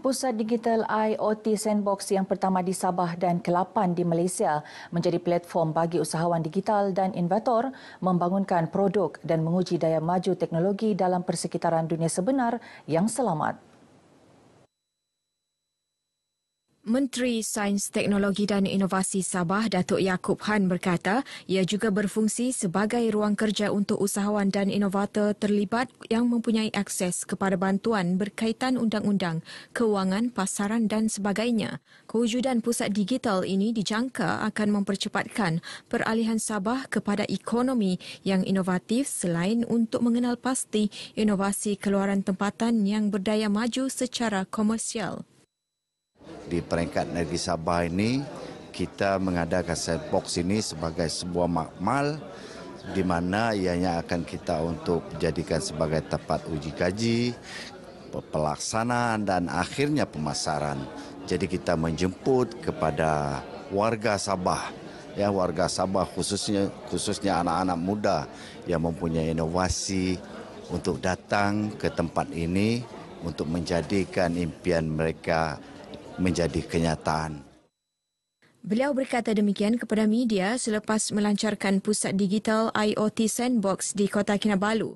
Pusat Digital IoT Sandbox yang pertama di Sabah dan ke-8 di Malaysia menjadi platform bagi usahawan digital dan inventor membangunkan produk dan menguji daya maju teknologi dalam persekitaran dunia sebenar yang selamat. Menteri Sains, Teknologi dan Inovasi Sabah Datuk Yaakob Han berkata ia juga berfungsi sebagai ruang kerja untuk usahawan dan inovator terlibat yang mempunyai akses kepada bantuan berkaitan undang-undang, kewangan, pasaran dan sebagainya. Kewujudan pusat digital ini dijangka akan mempercepatkan peralihan Sabah kepada ekonomi yang inovatif selain untuk mengenal pasti inovasi keluaran tempatan yang berdaya maju secara komersial di peringkat negeri Sabah ini kita mengadakan sandbox ini sebagai sebuah makmal di mana ianya akan kita untuk jadikan sebagai tempat uji kaji, pelaksanaan dan akhirnya pemasaran. Jadi kita menjemput kepada warga Sabah ya warga Sabah khususnya khususnya anak-anak muda yang mempunyai inovasi untuk datang ke tempat ini untuk menjadikan impian mereka menjadi kenyataan. Beliau berkata demikian kepada media selepas melancarkan pusat digital IoT Sandbox di Kota Kinabalu.